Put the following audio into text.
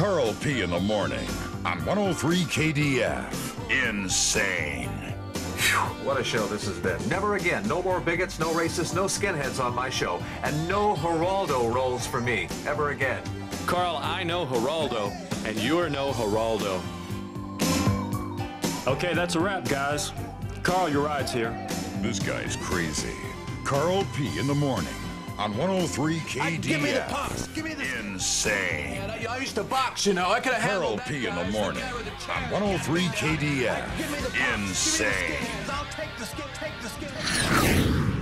Carl P. in the morning on 103 KDF. Insane. What a show this has been. Never again. No more bigots, no racists, no skinheads on my show, and no Geraldo roles for me ever again. Carl, I know Geraldo, and you're no Geraldo. Okay, that's a wrap, guys. Carl, your ride's here. This guy's crazy. Carl P. in the morning on 103 KDF. give me the pops. Give me the. Insane. Man, I, I used to box, you know. I could have Carl P. in the morning on 103 KDF. Give me the pops. Oh Give me the Insane.